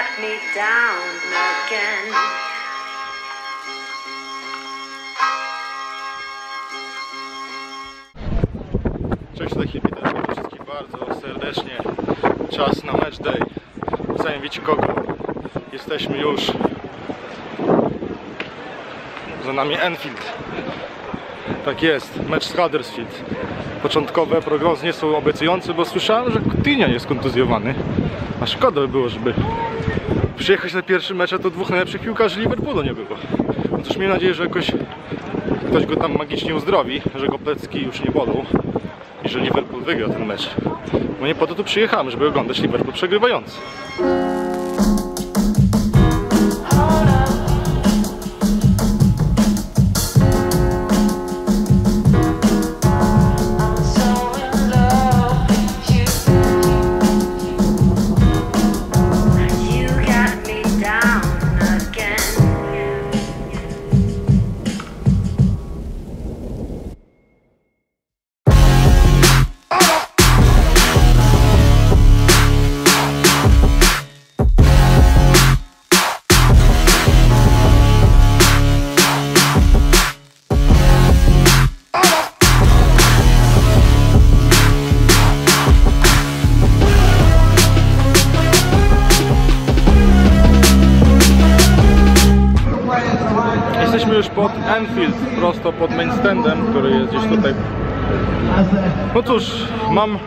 me down again. Cześć, taki witam wszystkich bardzo serdecznie. Czas na match day. Zanim wiecie kogo. Jesteśmy już. Za nami Enfield. Tak jest, mecz z Huddersfield. Początkowe prognozy nie są obiecujące, bo słyszałem, że Coutinho jest kontuzjowany. A szkoda by było, żeby przyjechać na pierwszy mecz, a to dwóch najlepszych piłkarzy Liverpoolu nie było. No cóż, miejmy nadzieję, że jakoś ktoś go tam magicznie uzdrowi, że go plecki już nie bolą i że Liverpool wygra ten mecz. Bo nie po to tu przyjechałem, żeby oglądać Liverpool przegrywający. Prosto pod main standem, który jest gdzieś tutaj. No cóż, mam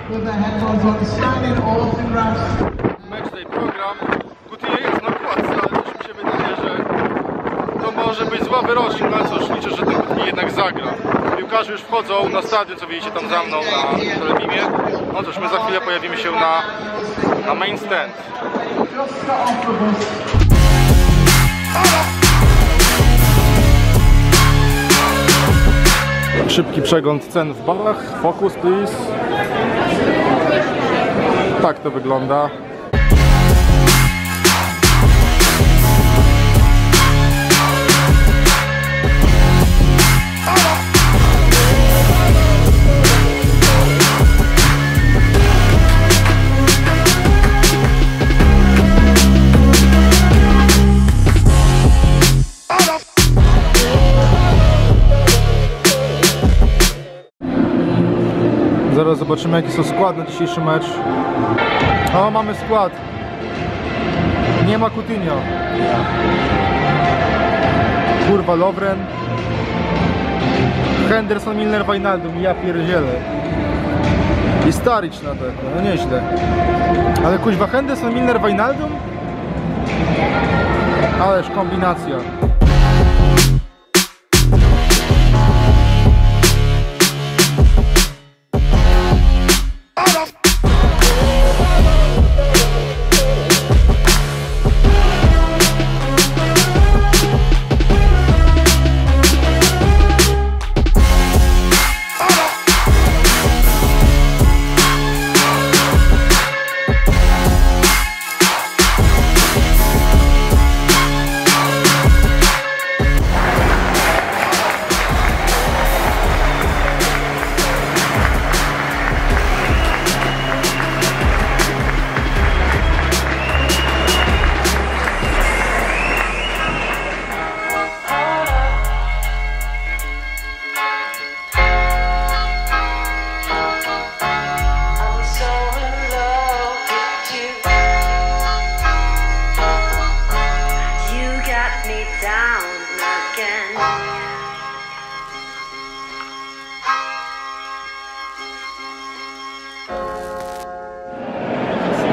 tej program. Coutinho jest na kładce, ale też mi się wydaje, że to może być zła wyrocznik, no ale cóż, liczę, że ten Coutinho jednak zagra. Piłkarze już wchodzą na stadion, co widzicie tam za mną na telebimie. No cóż, my za chwilę pojawimy się na, na main stand. Szybki przegląd cen w barach. Focus, please. Tak to wygląda. Zaraz zobaczymy jaki są skład na dzisiejszy mecz. O, mamy skład. Nie ma Coutinho. Kurwa, Lovren. Henderson, Milner, Wijnaldum. Ja pierdzielę. I Staric na to, no nieźle. Ale kuźwa, Henderson, Milner, Wijnaldum? Ależ kombinacja.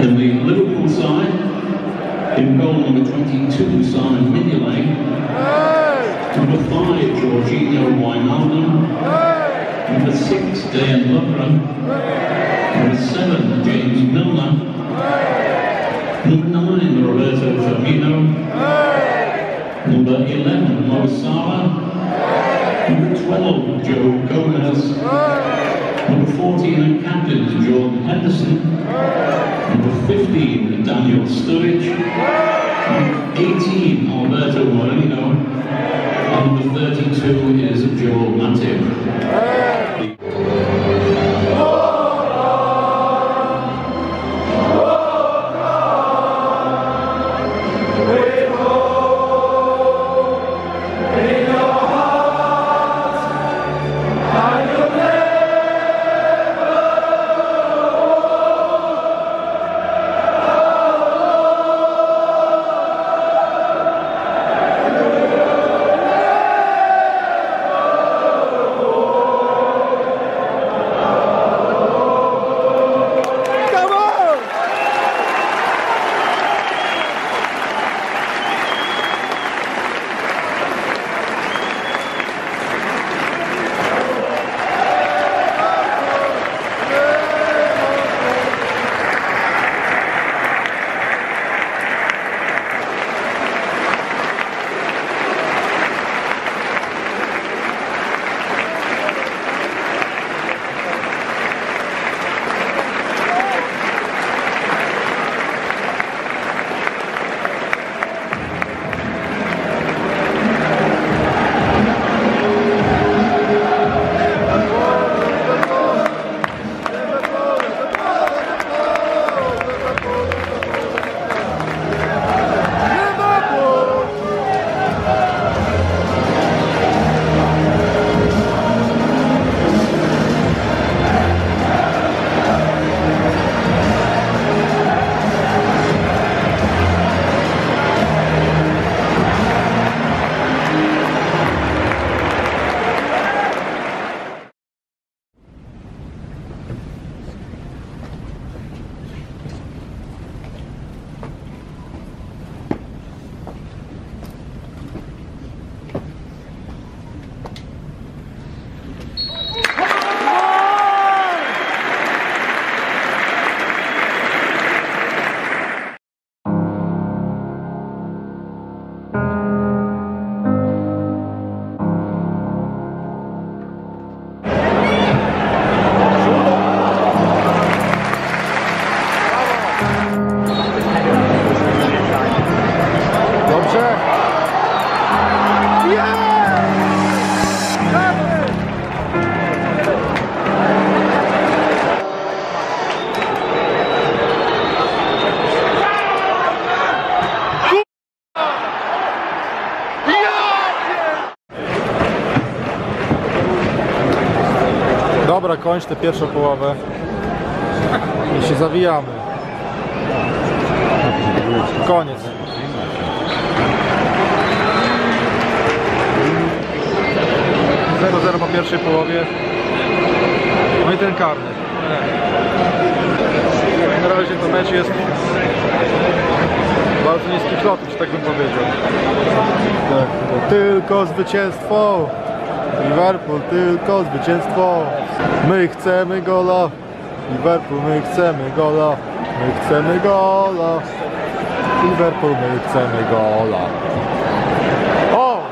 In the Liverpool side, in goal number 22, Simon Mignolet. Number 5, Jorginho Wijnaldum. Number 6, Dan Lovren. Number 7, James Milner. Number 9, Roberto Firmino. Number 11, Mo Salah. Number 12, Joe Gomez. Number 14, and captain, Jordan Henderson. Number 15, Daniel Sturridge. Number 18, Alberto Moreno. And number 32 is Joel Matip. Dobra, kończ tę pierwszą połowę i się zawijamy. Koniec. Zero zero po pierwszej połowie. No i ten karny. Na razie to mecz jest bardzo niski flot, czy tak bym powiedział. Tak, tylko zwycięstwo. Liverpool, tylko zwycięstwo. My chcemy gola. Liverpool, my chcemy gola. My chcemy gola. Liverpool, my chcemy gola. O!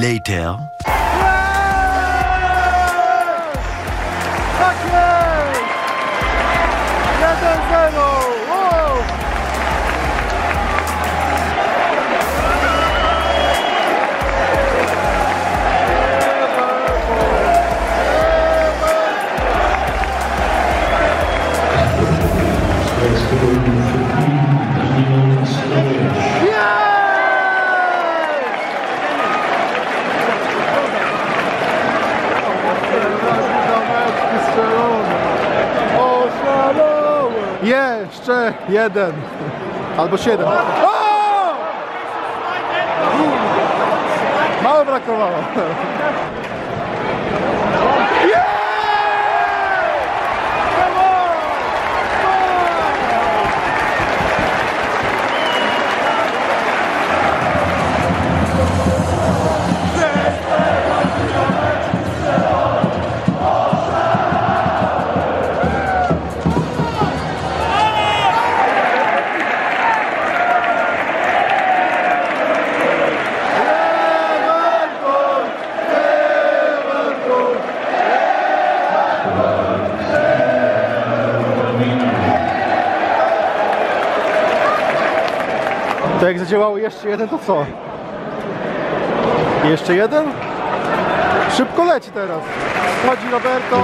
Later. Tak jest! 1-0! Jeszcze jeden. Albo siedem. Mało brakowało. Jak zadziałało jeszcze jeden, to co? Jeszcze jeden? Szybko leci teraz. Chodzi Roberto.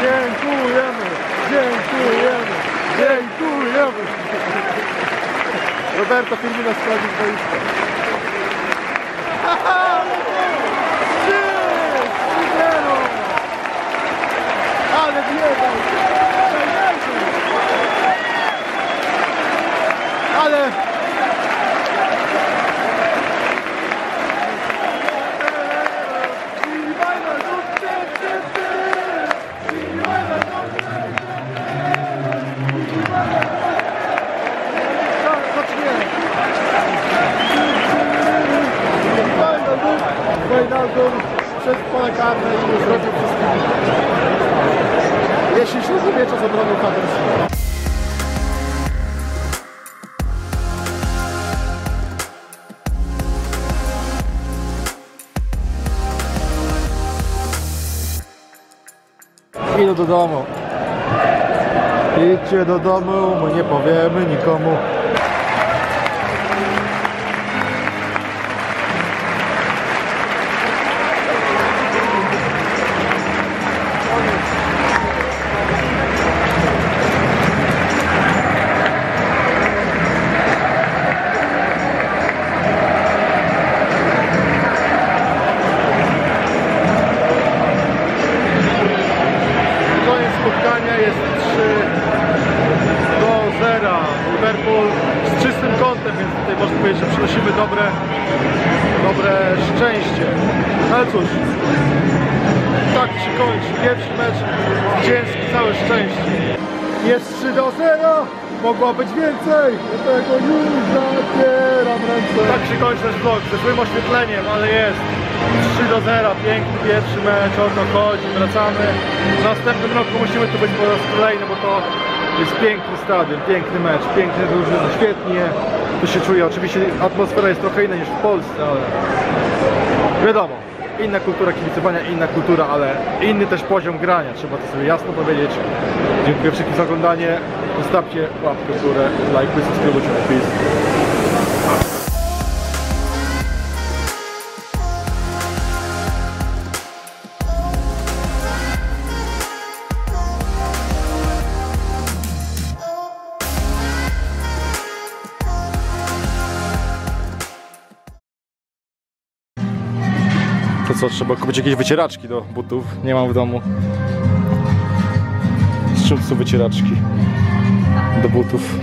Dziękujemy, dziękujemy, dziękujemy. Roberto Firmino sprawdził boisko. Ale Ale... Wijnaldum przez pole karne i zrobił wszystko. Jeśli się zrobiecie z obroną do domu. Idźcie do domu, my nie powiemy nikomu. Liverpool z czystym kątem, więc tutaj można powiedzieć, że przynosimy dobre, dobre szczęście. No Ale cóż, tak się kończy. Pierwszy mecz zwycięski, całe szczęście. Jest 3 do 0. Mogło być więcej. Dlatego już zabieram ręce. Tak się kończy nasz vlog, ze złym oświetleniem, ale jest. 3 do 0, piękny pierwszy mecz, o to chodzi, wracamy. W następnym roku musimy tu być po raz kolejny, bo to jest piękny stadion, piękny mecz, piękne drużyny, świetnie tu się czuje. Oczywiście atmosfera jest trochę inna niż w Polsce, ale wiadomo, inna kultura kibicowania, inna kultura, ale inny też poziom grania, trzeba to sobie jasno powiedzieć. Dziękuję wszystkim za oglądanie, zostawcie łapkę w górę, lajkuj, subskrybujcie, peace. Co, trzeba kupić jakieś wycieraczki do butów. Nie mam w domu. Z czym są wycieraczki do butów?